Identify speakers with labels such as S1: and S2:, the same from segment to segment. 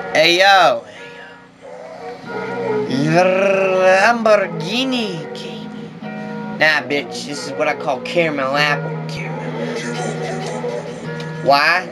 S1: Hey yo. Lamborghini. Nah, bitch. This is what I call caramel apple. Why?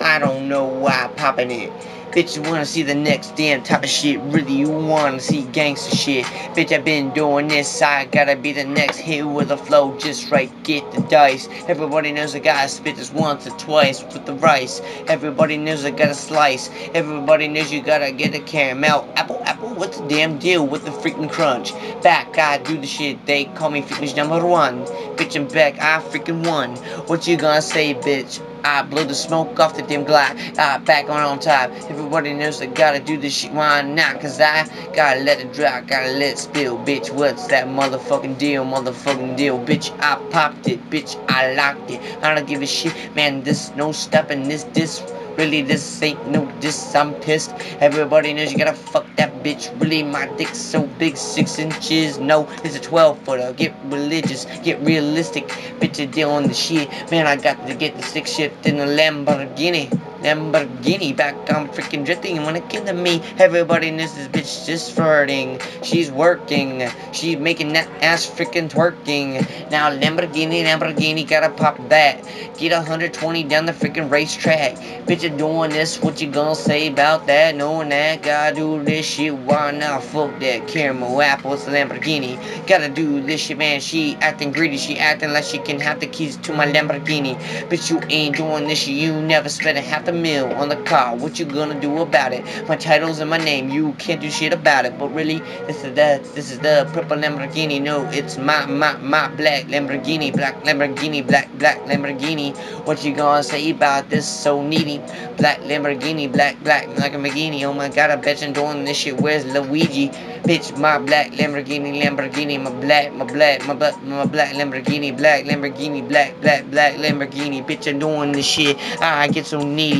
S1: I don't know why popping it. Bitch, you wanna see the next damn type of shit? Really, you wanna see gangster shit? Bitch, I've been doing this, I gotta be the next hit with the flow just right, get the dice. Everybody knows I gotta spit this once or twice with the rice. Everybody knows I gotta slice. Everybody knows you gotta get a caramel. Apple, apple, what's the damn deal with the freaking crunch? Back, I do the shit, they call me fitness number one. Bitch, I'm back, I freaking won. What you gonna say, bitch? I blow the smoke off the dim Glock. I back on on top. Everybody knows I gotta do this shit. Why not? Cause I gotta let it drop. Gotta let it spill. Bitch, what's that motherfucking deal? Motherfucking deal. Bitch, I popped it. Bitch, I locked it. I don't give a shit. Man, this no stopping this. This Really, this ain't no diss, I'm pissed. Everybody knows you gotta fuck that bitch. Really, my dick's so big, six inches. No, it's a 12 footer. Get religious, get realistic. Bitch, you're dealing the shit. Man, I got to get the stick shift in a Lamborghini. Lamborghini back on freaking drifting. When it came to me? Everybody knows this bitch just flirting she's working. She's making that ass freaking twerking. Now Lamborghini Lamborghini gotta pop that. Get 120 down the freaking racetrack. Bitch you doing this what you gonna say about that? Knowing that gotta do this shit. Why not? Fuck that caramel apple it's a Lamborghini. Gotta do this shit man. She acting greedy. She acting like she can have the keys to my Lamborghini. Bitch you ain't doing this shit. You never spent a half the meal on the car. What you gonna do about it? My title's in my name. You can't do shit about it. But really, this is the this is the purple Lamborghini. No, it's my my my black Lamborghini, black Lamborghini, black black Lamborghini. What you gonna say about this so needy? Black Lamborghini, black black like a Lamborghini. Oh my god, I bet you doing this shit. Where's Luigi? Bitch, my black Lamborghini, Lamborghini, my black, my black, my black, my black Lamborghini, black Lamborghini, black black black Lamborghini. Bitch, I'm doing this shit. I get so needy.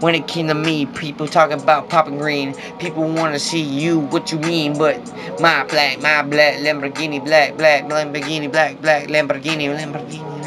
S1: When it came to me, people talking about popping green. People want to see you, what you mean, but my black, my black Lamborghini, black, black Lamborghini, black, black Lamborghini, Lamborghini.